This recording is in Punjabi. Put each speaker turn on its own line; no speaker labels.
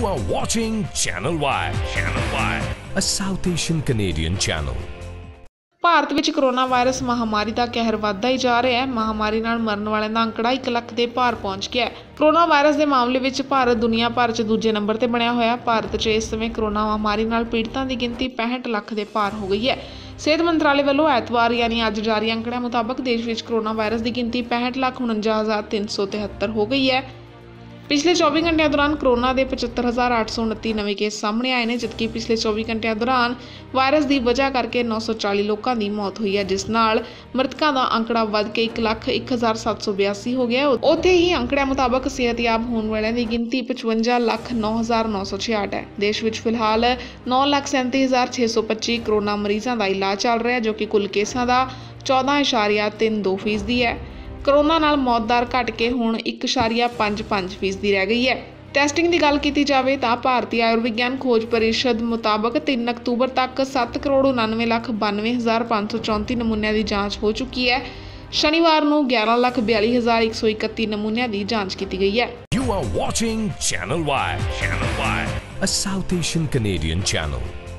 You are watching Channel Y. Channel Y. A South Asian Canadian channel.
Bharat ਵਿੱਚ ਕਰੋਨਾ ਵਾਇਰਸ ਮਹਾਮਾਰੀ ਦਾ ਕਹਿਰ ਵੱਧਦਾ ਹੀ ਜਾ ਰਿਹਾ ਹੈ ਮਹਾਮਾਰੀ ਨਾਲ ਮਰਨ ਵਾਲਿਆਂ ਦਾ ਅੰਕੜਾ 1 ਲੱਖ ਦੇ ਪਾਰ ਪਹੁੰਚ ਗਿਆ ਹੈ ਕਰੋਨਾ ਵਾਇਰਸ ਦੇ ਮਾਮਲੇ ਵਿੱਚ ਭਾਰਤ ਦੁਨੀਆ ਭਰ 'ਚ ਦੂਜੇ ਨੰਬਰ ਤੇ ਬਣਿਆ ਹੋਇਆ ਭਾਰਤ 'ਚ ਇਸ ਸਮੇਂ ਕਰੋਨਾ ਮਹਾਮਾਰੀ ਨਾਲ ਪੀੜਤਾਂ ਦੀ ਗਿਣਤੀ 65 ਲੱਖ ਦੇ ਪਾਰ ਹੋ ਗਈ ਹੈ ਸਿਹਤ ਮੰਤਰਾਲੇ ਵੱਲੋਂ ਐਤਵਾਰ ਯਾਨੀ ਅੱਜ ਜਾਰੀ ਅੰਕੜਿਆਂ ਮੁਤਾਬਕ ਦੇਸ਼ ਵਿੱਚ ਕਰੋਨਾ ਵਾਇਰਸ ਦੀ ਗਿਣਤੀ 65,49,373 ਹੋ ਗਈ ਹੈ ਪਿਛਲੇ 24 ਘੰਟਿਆਂ ਦੌਰਾਨ ਕੋਰੋਨਾ ਦੇ 75829 ਨਵੇਂ ਕੇਸ ਸਾਹਮਣੇ ਆਏ ਨੇ ਜਦਕਿ ਪਿਛਲੇ 24 ਘੰਟਿਆਂ ਦੌਰਾਨ ਵਾਇਰਸ ਦੀ ਵਜ੍ਹਾ ਕਰਕੇ 940 ਲੋਕਾਂ ਦੀ ਮੌਤ ਹੋਈ ਹੈ ਜਿਸ ਨਾਲ ਮ੍ਰਿਤਕਾਂ ਦਾ ਅੰਕੜਾ ਵੱਧ ਕੇ 101782 ਹੋ ਗਿਆ ਉੱਥੇ ਹੀ ਅੰਕੜਿਆਂ ਮੁਤਾਬਕ ਸਿਹਤਯਾਬ ਹੋਣ ਵਾਲਿਆਂ ਦੀ ਗਿਣਤੀ 55,09,966 ਹੈ। ਦੇਸ਼ ਵਿੱਚ ਫਿਲਹਾਲ 9,37,625 ਕਰੋਨਾ ਮਰੀਜ਼ਾਂ ਦਾ ਇਲਾਜ ਚੱਲ ਰਿਹਾ ਜੋ ਕਿ ਕੁੱਲ ਕੇਸਾਂ ਦਾ 14.32% ਫੀਸਦੀ ਹੈ। ਕਰੋਨਾ ਨਾਲ ਮੌਤ ਦਰ ਘਟ ਕੇ ਹੁਣ 1.55% ਰਹਿ ਗਈ ਹੈ ਟੈਸਟਿੰਗ ਦੀ ਗੱਲ ਕੀਤੀ ਜਾਵੇ ਤਾਂ ਭਾਰਤੀ ਆਯੁਰਵਿਗਿਆਨ ਖੋਜ ਪਰਿਸ਼ਦ ਮੁਤਾਬਕ 3 ਅਕਤੂਬਰ ਤੱਕ 7 ਕਰੋੜ 99 ਲੱਖ 92534 ਨਮੂਨਿਆਂ ਦੀ ਜਾਂਚ ਹੋ ਚੁੱਕੀ ਹੈ ਸ਼ਨੀਵਾਰ ਨੂੰ 11 ਲੱਖ 42131 ਨਮੂਨਿਆਂ ਦੀ ਜਾਂਚ ਕੀਤੀ ਗਈ ਹੈ
You are watching Channel Y. Channel Y. A South Asian Canadian channel.